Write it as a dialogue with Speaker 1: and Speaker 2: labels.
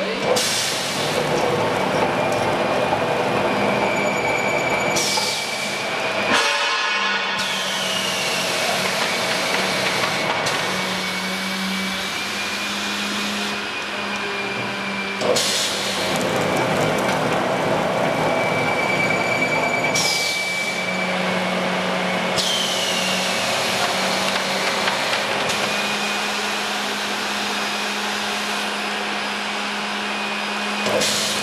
Speaker 1: Bay.
Speaker 2: Yes.